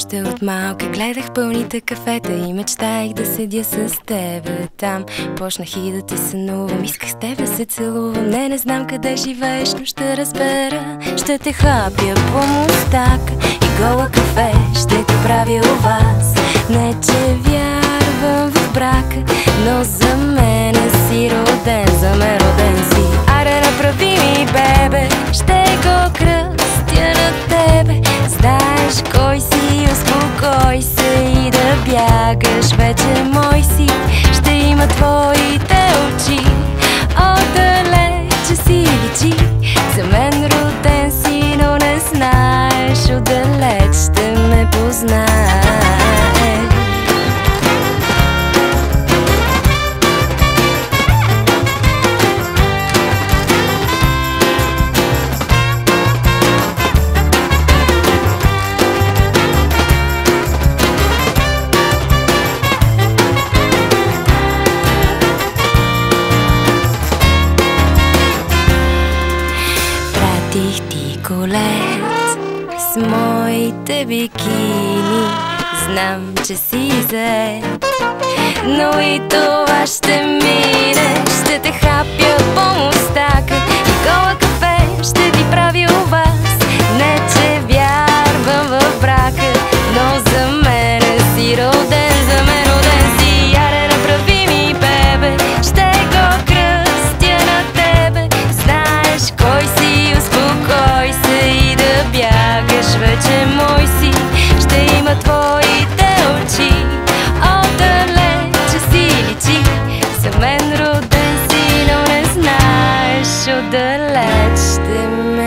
Още от малка гледах пълните кафета и мечтаях да седя с тебе там. Почнах и да те сънувам, исках с теб да се целувам. Не, не знам къде живееш, но ще разбера. Ще те хапя по мустака и гола кафе ще те правя у вас. Не, че вярвам колет с моите бикини. Знам, че си зет, но и това ще мине. Ще те хапя по мустак Let's.